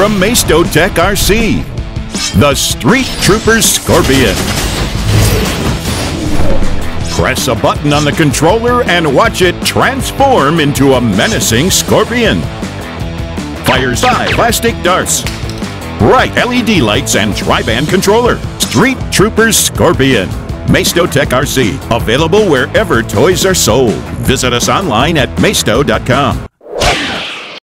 from Maisto Tech RC. The Street Troopers Scorpion. Press a button on the controller and watch it transform into a menacing scorpion. Fires five plastic darts, bright LED lights, and tri-band controller. Street Troopers Scorpion. Maisto Tech RC. Available wherever toys are sold. Visit us online at maisto.com.